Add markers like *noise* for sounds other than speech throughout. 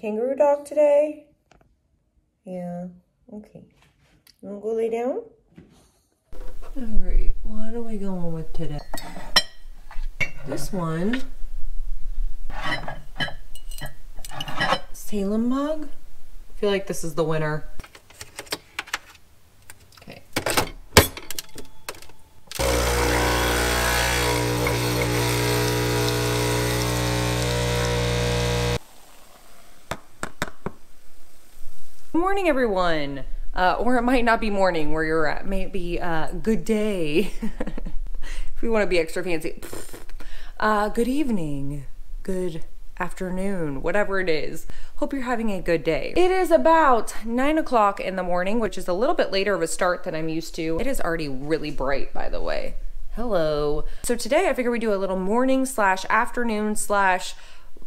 kangaroo dog today? Yeah, okay. You wanna go lay down? All right, what are we going with today? This one. Salem mug. I feel like this is the winner. Morning, everyone. Uh, or it might not be morning where you're at. Maybe uh, good day. *laughs* if you want to be extra fancy. Uh, good evening. Good afternoon, whatever it is. Hope you're having a good day. It is about nine o'clock in the morning, which is a little bit later of a start than I'm used to. It is already really bright, by the way. Hello. So today I figure we do a little morning slash afternoon slash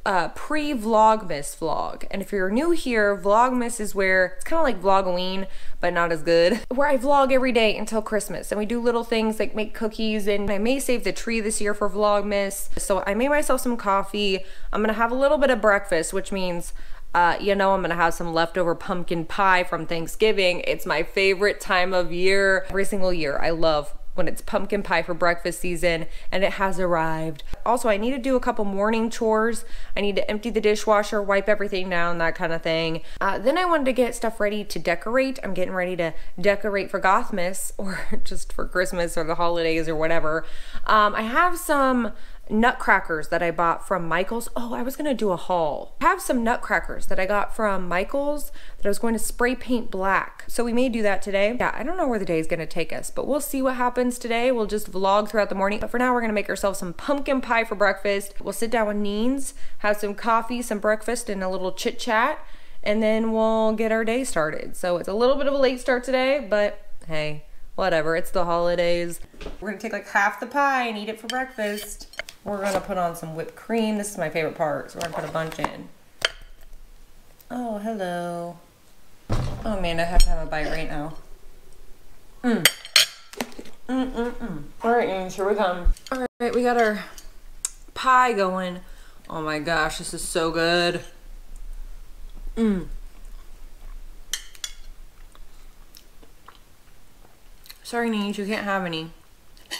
uh, pre-vlogmas vlog. And if you're new here, vlogmas is where it's kind of like vlogoween, but not as good. *laughs* Where I vlog every day until Christmas, and we do little things like make cookies. And I may save the tree this year for vlogmas. So I made myself some coffee. I'm gonna have a little bit of breakfast, which means. Uh, you know, I'm gonna have some leftover pumpkin pie from Thanksgiving. It's my favorite time of year. Every single year, I love when it's pumpkin pie for breakfast season and it has arrived. Also, I need to do a couple morning chores. I need to empty the dishwasher, wipe everything down, that kind of thing. Uh, then I wanted to get stuff ready to decorate. I'm getting ready to decorate for Gothmas *laughs* or just for Christmas or the holidays or whatever. Um, I have some nutcrackers that I bought from Michaels. Oh, I was gonna do a haul. I have some nutcrackers that I got from Michaels that I was going to spray paint black. So we may do that today. Yeah, I don't know where the day is gonna take us, but we'll see what happens today. We'll just vlog throughout the morning. But for now, we're gonna make ourselves some pumpkin pie for breakfast. We'll sit down with Neens, have some coffee, some breakfast, and a little chit chat, and then we'll get our day started. So it's a little bit of a late start today, but hey, whatever, it's the holidays. We're gonna take like half the pie and eat it for breakfast. We're gonna put on some whipped cream. This is my favorite part, so we're gonna put a bunch in. Oh, hello. Oh man, I have to have a bite right now. Mmm. Mm, mm, mm. All right, James, here we come. All right, we got our pie going. Oh my gosh, this is so good. Mmm. Sorry, Neej, you can't have any.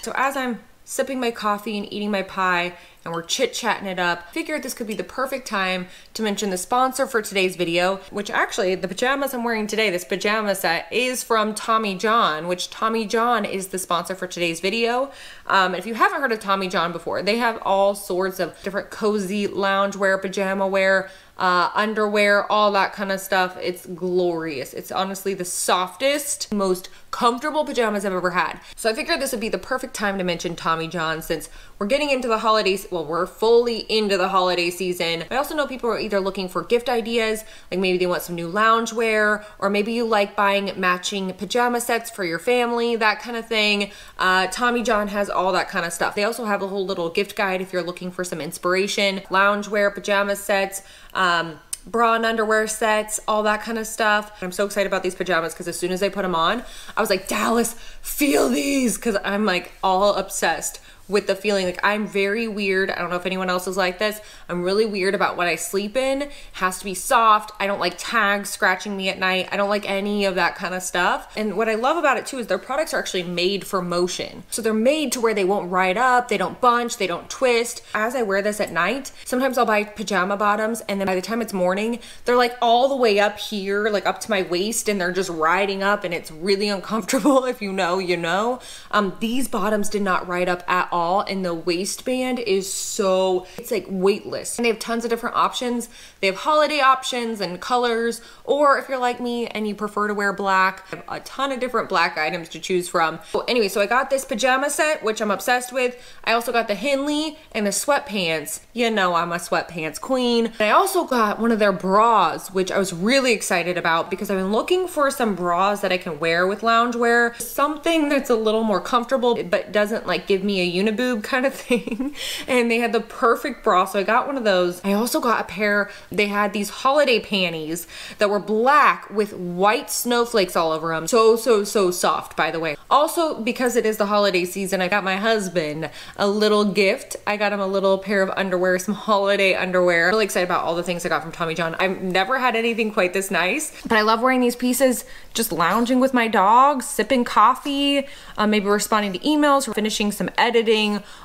So as I'm sipping my coffee and eating my pie and we're chit-chatting it up. Figured this could be the perfect time to mention the sponsor for today's video, which actually the pajamas I'm wearing today, this pajama set is from Tommy John, which Tommy John is the sponsor for today's video. Um, if you haven't heard of Tommy John before, they have all sorts of different cozy loungewear, pajama wear, uh, underwear, all that kind of stuff. It's glorious. It's honestly the softest, most comfortable pajamas I've ever had. So I figured this would be the perfect time to mention Tommy John since we're getting into the holidays. Well, we're fully into the holiday season. I also know people are either looking for gift ideas, like maybe they want some new loungewear, or maybe you like buying matching pajama sets for your family, that kind of thing. Uh, Tommy John has all that kind of stuff. They also have a whole little gift guide if you're looking for some inspiration, loungewear, pajama sets, um, bra and underwear sets, all that kind of stuff. I'm so excited about these pajamas because as soon as I put them on, I was like, Dallas, feel these because I'm like all obsessed with the feeling like I'm very weird. I don't know if anyone else is like this. I'm really weird about what I sleep in. It has to be soft. I don't like tags scratching me at night. I don't like any of that kind of stuff. And what I love about it too is their products are actually made for motion. So they're made to where they won't ride up, they don't bunch, they don't twist. As I wear this at night, sometimes I'll buy pajama bottoms and then by the time it's morning, they're like all the way up here, like up to my waist and they're just riding up and it's really uncomfortable. *laughs* If you know, you know. Um, these bottoms did not ride up at all and the waistband is so it's like weightless. And they have tons of different options. They have holiday options and colors or if you're like me and you prefer to wear black a ton of different black items to choose from. So anyway so i got this pajama set which i'm obsessed with. I also got the henley and the sweatpants. You know i'm a sweatpants queen. I also got one of their bras which i was really excited about because i've been looking for some bras that i can wear with loungewear. Something that's a little more comfortable but doesn't like give me a uniboob kind of *laughs* thing. And they had the perfect bra. So I got one of those. I also got a pair, they had these holiday panties that were black with white snowflakes all over them. So, so, so soft, by the way. Also, because it is the holiday season, I got my husband a little gift. I got him a little pair of underwear, some holiday underwear. Really excited about all the things I got from Tommy John. I've never had anything quite this nice, but I love wearing these pieces just lounging with my dog, sipping coffee, uh, maybe responding to emails, finishing some editing,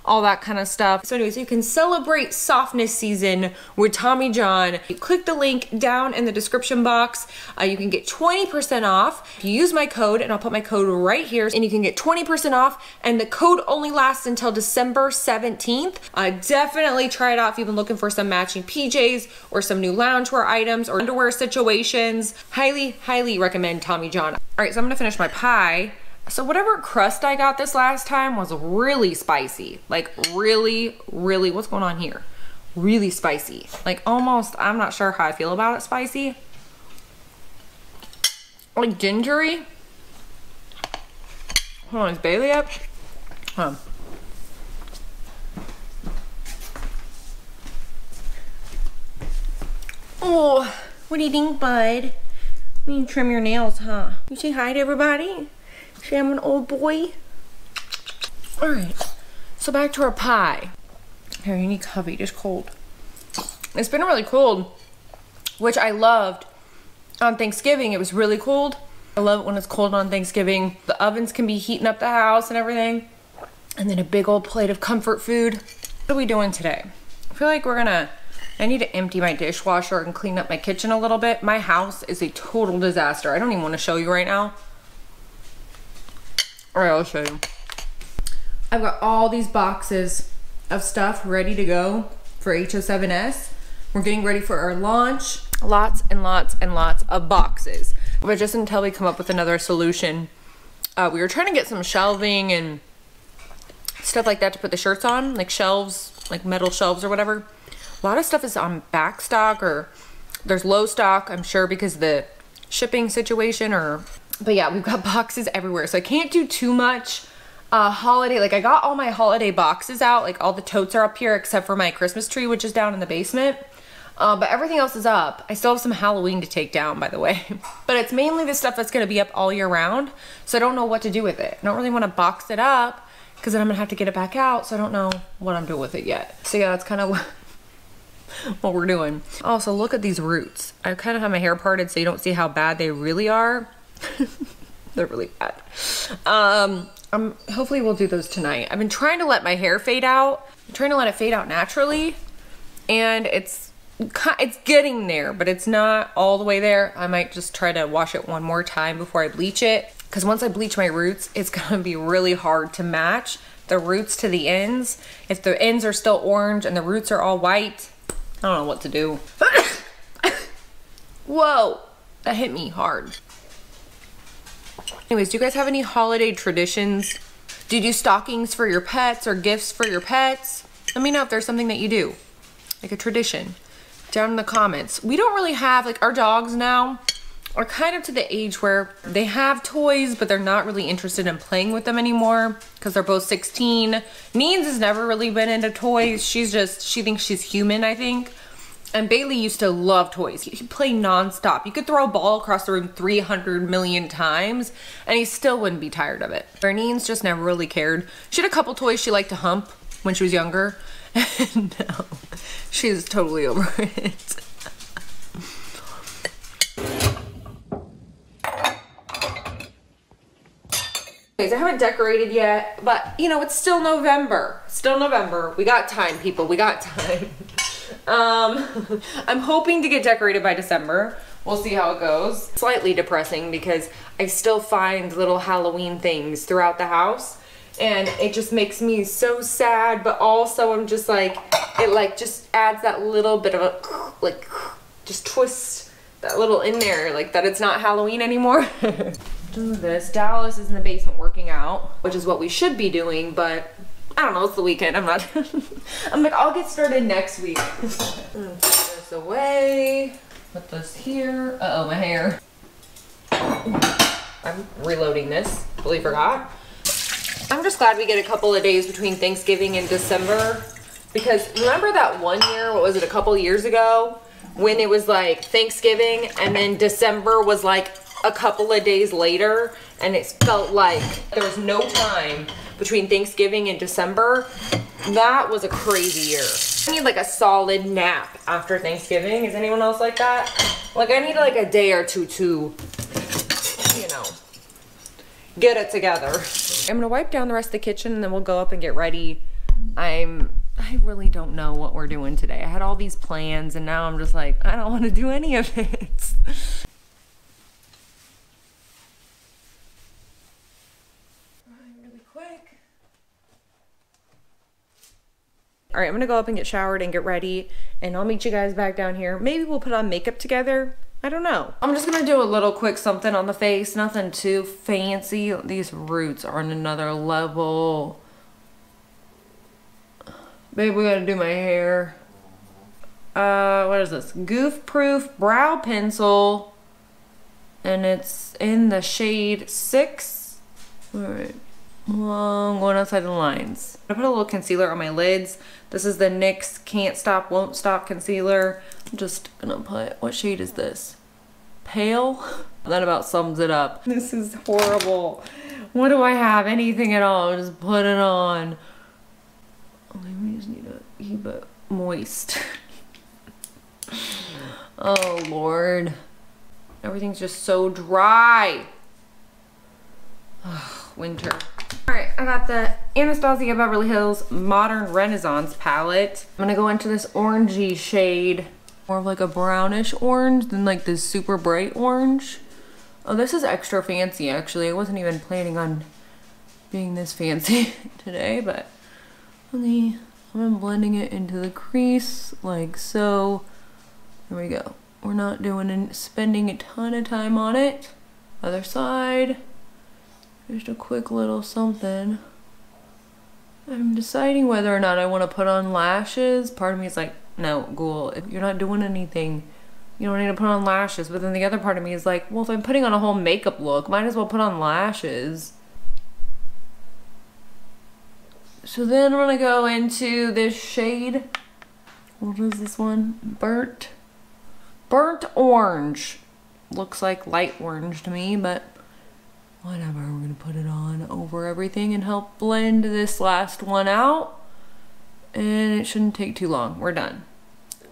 all that kind of stuff. So anyways, you can celebrate softness season with Tommy John. You click the link down in the description box. Uh, you can get 20% off. If you use my code, and I'll put my code right here, and you can get 20% off, and the code only lasts until December 17th. Uh, definitely try it out if you've been looking for some matching PJs or some new loungewear items or underwear situations. Highly, highly recommend Tommy John. All right, so I'm gonna finish my pie. So whatever crust I got this last time was really spicy. Like really, really, what's going on here? Really spicy. Like almost, I'm not sure how I feel about it spicy. Like gingery. Hold on, is Bailey up? On. Oh, what do you think, bud? You trim your nails, huh? You say hi to everybody? Say I'm an old boy? All right, so back to our pie. Here, you need coffee, just cold. It's been really cold, which I loved. On Thanksgiving, it was really cold. I love it when it's cold on Thanksgiving. The ovens can be heating up the house and everything. And then a big old plate of comfort food. What are we doing today? I feel like we're gonna I need to empty my dishwasher and clean up my kitchen a little bit. My house is a total disaster. I don't even want to show you right now. All right, I'll show you. I've got all these boxes of stuff ready to go for HO7S. We're getting ready for our launch. Lots and lots and lots of boxes. But just until we come up with another solution, uh, we were trying to get some shelving and stuff like that to put the shirts on, like shelves, like metal shelves or whatever. A lot of stuff is on back stock or there's low stock, I'm sure because the shipping situation or, but yeah, we've got *laughs* boxes everywhere. So I can't do too much uh, holiday. Like I got all my holiday boxes out, like all the totes are up here except for my Christmas tree, which is down in the basement. Uh, but everything else is up. I still have some Halloween to take down, by the way. *laughs* but it's mainly the stuff that's gonna be up all year round. So I don't know what to do with it. I don't really wanna box it up because then I'm gonna have to get it back out. So I don't know what I'm doing with it yet. So yeah, that's kind of *laughs* what we're doing. Also, look at these roots. I kind of have my hair parted so you don't see how bad they really are. *laughs* They're really bad. Um, I'm, hopefully we'll do those tonight. I've been trying to let my hair fade out. I'm trying to let it fade out naturally. And it's it's getting there, but it's not all the way there. I might just try to wash it one more time before I bleach it. Because once I bleach my roots, it's *laughs* gonna be really hard to match the roots to the ends. If the ends are still orange and the roots are all white, I don't know what to do. *coughs* Whoa, that hit me hard. Anyways, do you guys have any holiday traditions? Do you do stockings for your pets or gifts for your pets? Let me know if there's something that you do, like a tradition, down in the comments. We don't really have, like our dogs now are kind of to the age where they have toys, but they're not really interested in playing with them anymore because they're both 16. Neens has never really been into toys. She's just, she thinks she's human, I think. And Bailey used to love toys. He'd play nonstop. You could throw a ball across the room 300 million times and he still wouldn't be tired of it. Berneen's just never really cared. She had a couple toys she liked to hump when she was younger. *laughs* And now she's totally over *laughs* it. I haven't decorated yet, but you know, it's still November. Still November. We got time, people. We got time. *laughs* um, *laughs* I'm hoping to get decorated by December. We'll see how it goes. Slightly depressing because I still find little Halloween things throughout the house and it just makes me so sad, but also I'm just like, it like just adds that little bit of a, *clears throat* like, just twist that little in there, like that it's not Halloween anymore. *laughs* do this. Dallas is in the basement working out, which is what we should be doing, but I don't know, it's the weekend. I'm not, *laughs* I'm like, I'll get started next week. Put this away, put this here. Uh oh my hair. I'm reloading this, totally forgot. I'm just glad we get a couple of days between Thanksgiving and December because remember that one year, what was it, a couple years ago, when it was like Thanksgiving and then December was like a couple of days later and it felt like there was no time between Thanksgiving and December. That was a crazy year. I need like a solid nap after Thanksgiving. Is anyone else like that? Like I need like a day or two to, you know, get it together. I'm gonna wipe down the rest of the kitchen and then we'll go up and get ready. I'm, I really don't know what we're doing today. I had all these plans and now I'm just like, I don't wanna do any of it. *laughs* quick. All right, I'm gonna go up and get showered and get ready and I'll meet you guys back down here. Maybe we'll put on makeup together. I don't know. I'm just gonna do a little quick something on the face, nothing too fancy. These roots are on another level. Babe, we gotta do my hair. Uh, what is this? Goof Proof Brow Pencil. And it's in the shade 6. Alright. I'm going outside the lines. I put a little concealer on my lids. This is the NYX Can't Stop, Won't Stop Concealer. I'm just gonna put, what shade is this? Pale? *laughs* That about sums it up. This is horrible. What do I have? Anything at all? Just put it on. Oh, we just need to keep it moist. *laughs* oh, Lord. Everything's just so dry. Winter. All right, I got the Anastasia Beverly Hills Modern Renaissance palette. I'm gonna go into this orangey shade. More of like a brownish orange than like this super bright orange. Oh, this is extra fancy actually. I wasn't even planning on being this fancy *laughs* today, but me, I'm blending it into the crease like so. There we go. We're not doing and spending a ton of time on it. Other side. Just a quick little something. I'm deciding whether or not I want to put on lashes. Part of me is like, no, ghoul, if you're not doing anything, you don't need to put on lashes. But then the other part of me is like, well, if I'm putting on a whole makeup look, might as well put on lashes. So then I'm gonna go into this shade. What is this one? Burnt, burnt orange. Looks like light orange to me, but whatever, we're gonna put it on over everything and help blend this last one out. And it shouldn't take too long, we're done.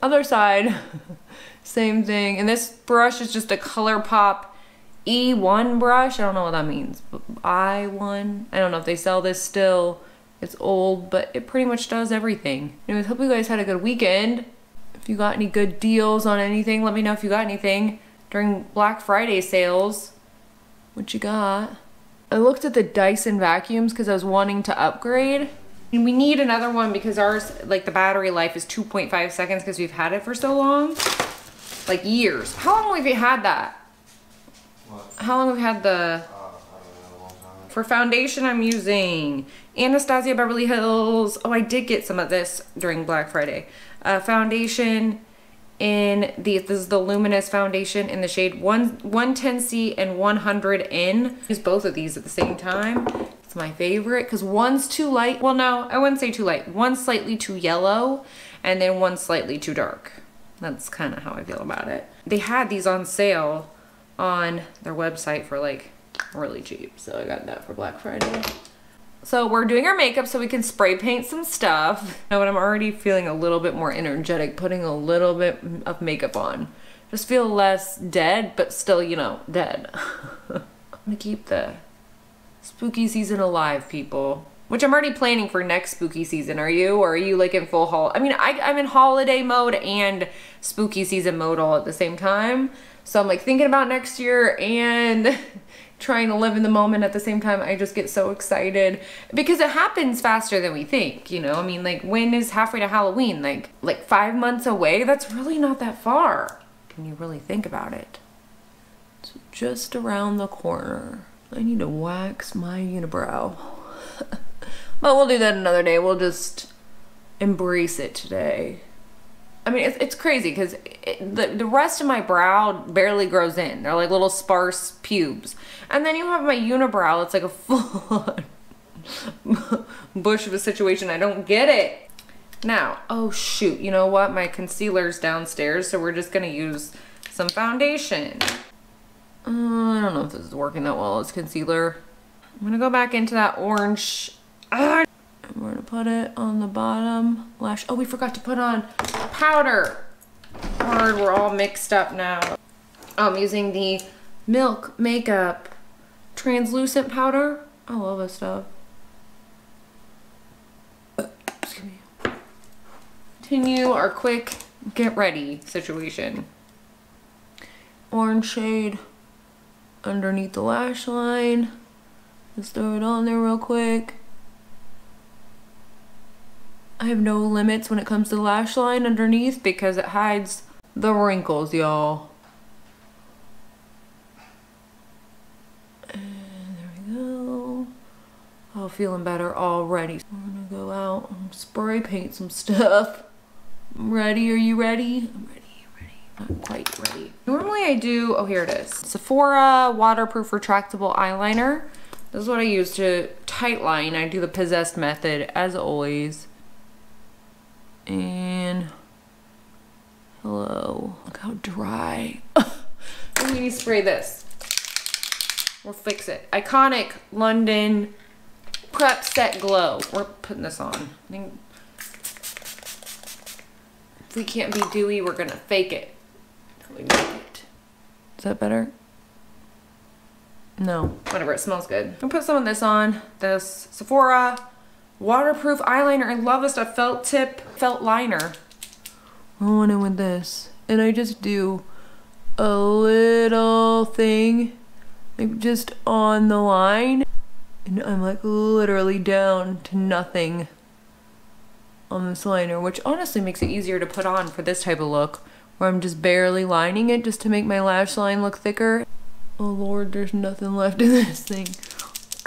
Other side, *laughs* same thing. And this brush is just a ColourPop E1 brush. I don't know what that means. I1, I don't know if they sell this still. It's old, but it pretty much does everything. Anyways, hope you guys had a good weekend. If you got any good deals on anything, let me know if you got anything during Black Friday sales. What you got? I looked at the Dyson vacuums because I was wanting to upgrade. And we need another one because ours, like the battery life is 2.5 seconds because we've had it for so long. Like years. How long have we had that? What? How long have we had the... Uh, I don't know, a long time. For foundation, I'm using Anastasia Beverly Hills. Oh, I did get some of this during Black Friday. Uh, foundation in the, this is the Luminous foundation in the shade 1, 110C and 100N. Use both of these at the same time. It's my favorite because one's too light. Well, no, I wouldn't say too light. One's slightly too yellow and then one's slightly too dark. That's kind of how I feel about it. They had these on sale on their website for like really cheap. So I got that for Black Friday. So we're doing our makeup so we can spray paint some stuff. But I'm already feeling a little bit more energetic putting a little bit of makeup on. Just feel less dead, but still, you know, dead. *laughs* I'm gonna keep the spooky season alive, people. Which I'm already planning for next spooky season. Are you? Or are you like in full hol? I mean, I, I'm in holiday mode and spooky season mode all at the same time. So I'm like thinking about next year and *laughs* trying to live in the moment at the same time. I just get so excited because it happens faster than we think, you know? I mean, like when is halfway to Halloween? Like like 5 months away? That's really not that far when you really think about it. It's just around the corner. I need to wax my unibrow. *laughs* but we'll do that another day. We'll just embrace it today. I mean, it's, it's crazy because the, the rest of my brow barely grows in. They're like little sparse pubes. And then you have my unibrow. It's like a *laughs* full bush of a situation. I don't get it. Now, oh shoot, you know what? My concealer's downstairs, so we're just gonna use some foundation. Uh, I don't know if this is working that well as concealer. I'm gonna go back into that orange. Ah, I'm gonna put it on the bottom lash. Oh, we forgot to put on powder. Hard, we're all mixed up now. I'm using the Milk Makeup translucent powder. I love this stuff. Continue our quick get ready situation. Orange shade underneath the lash line. Let's throw it on there real quick. I have no limits when it comes to the lash line underneath because it hides the wrinkles, y'all. And there we go. Oh, feeling better already. I'm gonna go out and spray paint some stuff. I'm ready. Are you ready? I'm ready. Ready. Not quite ready. Normally I do, oh here it is. Sephora waterproof retractable eyeliner. This is what I use to tight line. I do the possessed method as always. And hello, look how dry. we need to spray this. We'll fix it. Iconic London Prep Set Glow. We're putting this on. I think if we can't be dewy, we're gonna fake it. Is that better? No, whatever, it smells good. I'll put some of this on, this Sephora waterproof eyeliner. I love this stuff, felt tip, felt liner. I went in with this, and I just do a little thing, like just on the line, and I'm like literally down to nothing on this liner, which honestly makes it easier to put on for this type of look, where I'm just barely lining it just to make my lash line look thicker. Oh lord, there's nothing left in this thing. *laughs*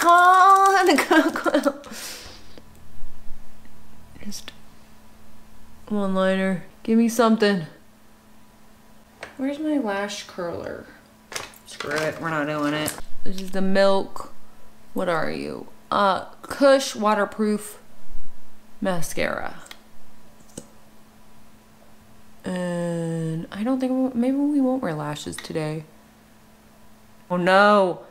On, *laughs* come on. One liner. Give me something. Where's my lash curler? Screw it, we're not doing it. This is the Milk, what are you? Uh, Kush Waterproof Mascara. And I don't think, maybe we won't wear lashes today. Oh no.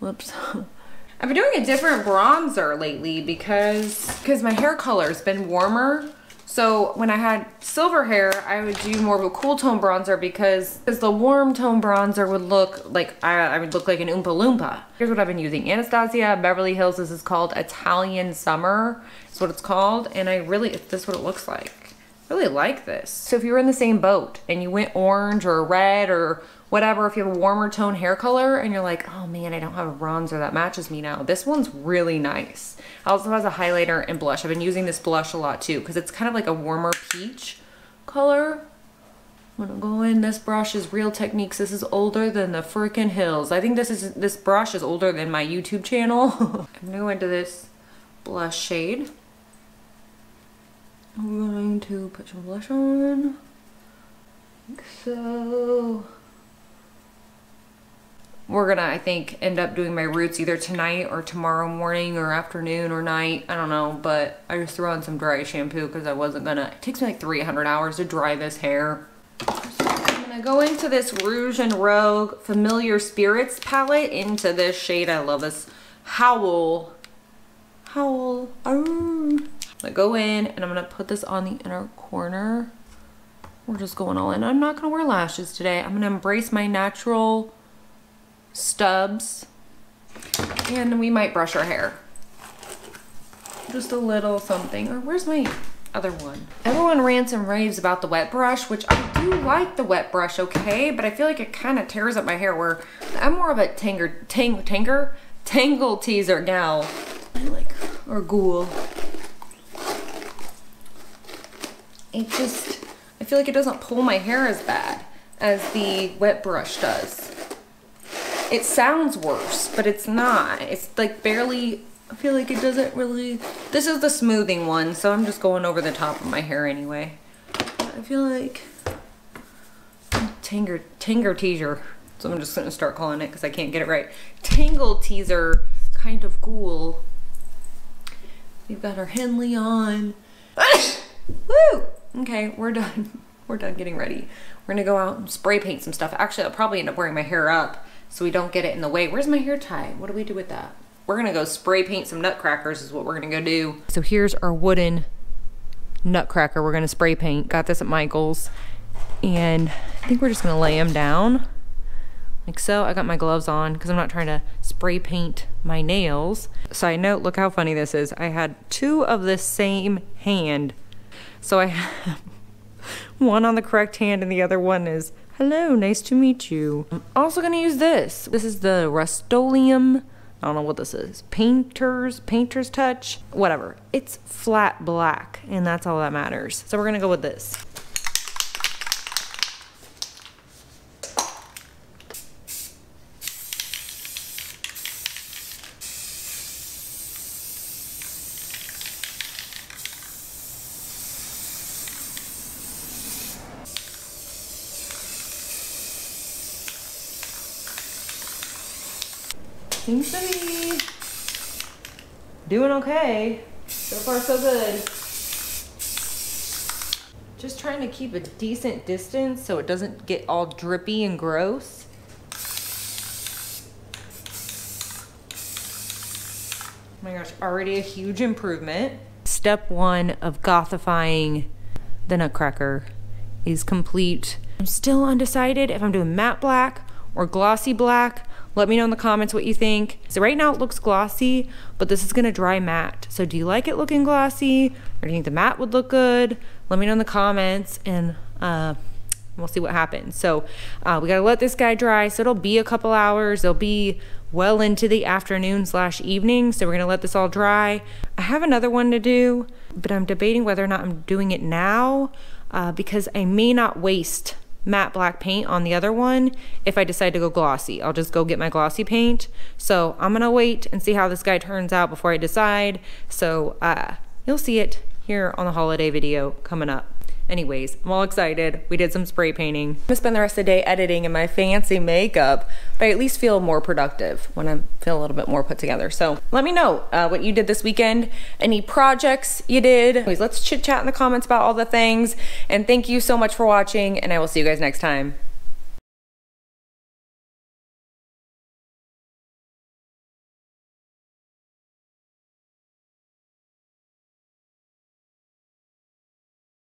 Whoops. *laughs* I've been doing a different bronzer lately because because my hair color's been warmer. So when I had silver hair, I would do more of a cool tone bronzer because, because the warm tone bronzer would look like I, I would look like an Oompa Loompa. Here's what I've been using. Anastasia Beverly Hills. This is called Italian Summer. Is what it's called. And I really, this is what it looks like. Really like this. So if you were in the same boat and you went orange or red or whatever, if you have a warmer tone hair color and you're like, oh man, I don't have a bronzer that matches me now. This one's really nice. Also has a highlighter and blush. I've been using this blush a lot too because it's kind of like a warmer peach color. I'm gonna go in, this brush is Real Techniques. This is older than the freaking hills. I think this is this brush is older than my YouTube channel. *laughs* I'm go into this blush shade. I'm going to put some blush on. Like so we're gonna I think end up doing my roots either tonight or tomorrow morning or afternoon or night. I don't know but I just threw on some dry shampoo because I wasn't gonna. It takes me like 300 hours to dry this hair. I'm gonna go into this Rouge and Rogue Familiar Spirits palette into this shade. I love this Howl. Howl. I'm gonna go in and I'm gonna put this on the inner corner. We're just going all in. I'm not gonna wear lashes today. I'm gonna embrace my natural stubs. And we might brush our hair. Just a little something. Or where's my other one? Everyone rants and raves about the wet brush which i do like the wet brush okay? But i feel like it kind of tears up my hair where i'm more of a tanger tang tanger Tangle Teezer gal. I like or ghoul. It just i feel like it doesn't pull my hair as bad as the wet brush does it sounds worse, but it's not. It's like barely, I feel like it doesn't really, this is the smoothing one, so I'm just going over the top of my hair anyway. I feel like, Tanger, Tanger Teaser, so I'm just gonna start calling it because I can't get it right. Tangle Teezer, kind of cool. We've got our Henley on. *coughs* Woo! Okay, we're done. *laughs* We're done getting ready. We're gonna go out and spray paint some stuff. Actually, I'll probably end up wearing my hair up so we don't get it in the way. Where's my hair tie? What do we do with that? We're gonna go spray paint some nutcrackers is what we're gonna go do. So here's our wooden nutcracker we're gonna spray paint. Got this at Michael's. And I think we're just gonna lay them down like so. I got my gloves on because I'm not trying to spray paint my nails. Side note, look how funny this is. I had two of the same hand. So I have *laughs* one on the correct hand and the other one is, hello, nice to meet you. I'm also gonna use this. This is the Rust-Oleum, I don't know what this is, Painter's, Painter's Touch, whatever. It's flat black and that's all that matters. So we're gonna go with this. Seems to be doing okay. So far, so good. Just trying to keep a decent distance so it doesn't get all drippy and gross. Oh my gosh, already a huge improvement. Step one of gothifying the Nutcracker is complete. I'm still undecided if I'm doing matte black or glossy black. Let me know in the comments what you think. So right now it looks glossy, but this is gonna dry matte. So do you like it looking glossy or do you think the matte would look good? Let me know in the comments and uh, we'll see what happens. So uh, we gotta let this guy dry. So it'll be a couple hours. It'll be well into the afternoon slash evening. So we're gonna let this all dry. I have another one to do, but I'm debating whether or not I'm doing it now uh, because I may not waste matte black paint on the other one if I decide to go glossy. I'll just go get my glossy paint. So I'm gonna wait and see how this guy turns out before I decide. So uh, you'll see it here on the holiday video coming up. Anyways, I'm all excited. We did some spray painting. I'm gonna spend the rest of the day editing in my fancy makeup, but I at least feel more productive when I feel a little bit more put together. So let me know uh, what you did this weekend, any projects you did. Anyways, let's chit chat in the comments about all the things. And thank you so much for watching, and I will see you guys next time.